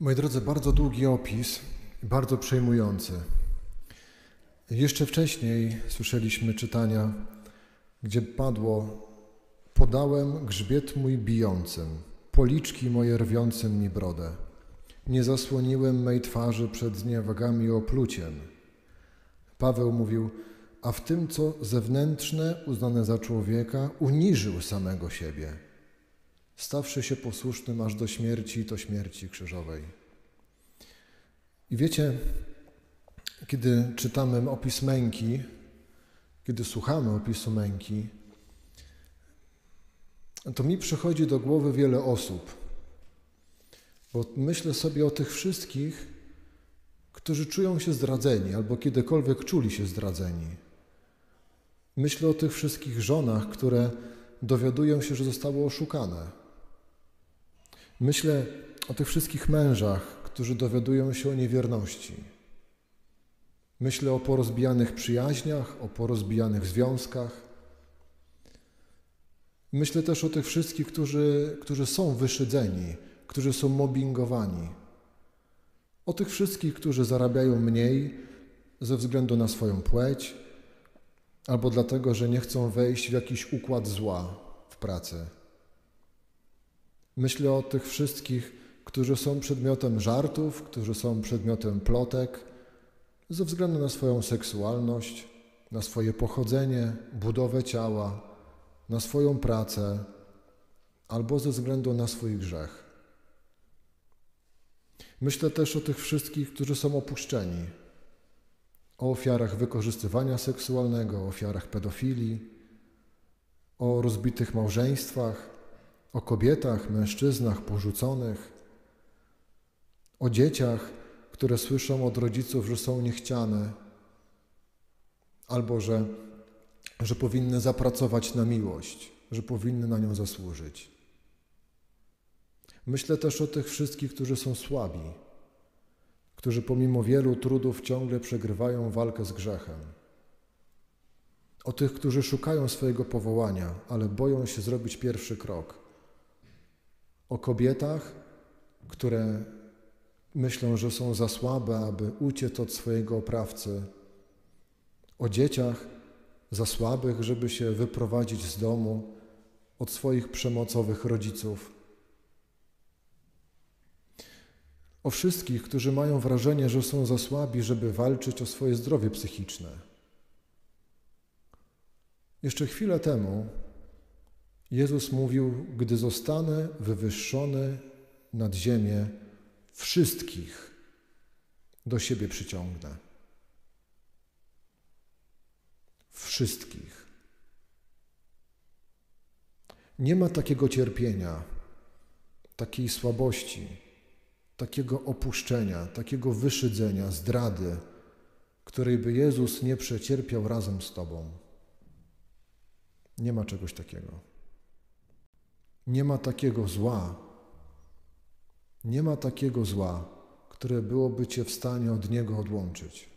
Moi drodzy, bardzo długi opis, bardzo przejmujący. Jeszcze wcześniej słyszeliśmy czytania, gdzie padło: Podałem grzbiet mój bijącym, policzki moje rwiącym mi brodę. Nie zasłoniłem mej twarzy przed zniewagami i opluciem. Paweł mówił: A w tym, co zewnętrzne, uznane za człowieka, uniżył samego siebie stawszy się posłusznym aż do śmierci, to śmierci krzyżowej. I wiecie, kiedy czytamy opis męki, kiedy słuchamy opisu męki, to mi przychodzi do głowy wiele osób, bo myślę sobie o tych wszystkich, którzy czują się zdradzeni albo kiedykolwiek czuli się zdradzeni. Myślę o tych wszystkich żonach, które dowiadują się, że zostały oszukane Myślę o tych wszystkich mężach, którzy dowiadują się o niewierności. Myślę o porozbijanych przyjaźniach, o porozbijanych związkach. Myślę też o tych wszystkich, którzy, którzy są wyszydzeni, którzy są mobbingowani. O tych wszystkich, którzy zarabiają mniej ze względu na swoją płeć, albo dlatego, że nie chcą wejść w jakiś układ zła w pracy. Myślę o tych wszystkich, którzy są przedmiotem żartów, którzy są przedmiotem plotek, ze względu na swoją seksualność, na swoje pochodzenie, budowę ciała, na swoją pracę albo ze względu na swój grzech. Myślę też o tych wszystkich, którzy są opuszczeni, o ofiarach wykorzystywania seksualnego, ofiarach pedofilii, o rozbitych małżeństwach, o kobietach, mężczyznach porzuconych, o dzieciach, które słyszą od rodziców, że są niechciane, albo że, że powinny zapracować na miłość, że powinny na nią zasłużyć. Myślę też o tych wszystkich, którzy są słabi, którzy pomimo wielu trudów ciągle przegrywają walkę z grzechem. O tych, którzy szukają swojego powołania, ale boją się zrobić pierwszy krok o kobietach, które myślą, że są za słabe, aby uciec od swojego oprawcy, o dzieciach za słabych, żeby się wyprowadzić z domu od swoich przemocowych rodziców. O wszystkich, którzy mają wrażenie, że są za słabi, żeby walczyć o swoje zdrowie psychiczne. Jeszcze chwilę temu Jezus mówił: Gdy zostanę wywyższony nad ziemię, wszystkich do siebie przyciągnę. Wszystkich. Nie ma takiego cierpienia, takiej słabości, takiego opuszczenia, takiego wyszydzenia, zdrady, której by Jezus nie przecierpiał razem z Tobą. Nie ma czegoś takiego. Nie ma takiego zła, nie ma takiego zła, które byłoby Cię w stanie od Niego odłączyć.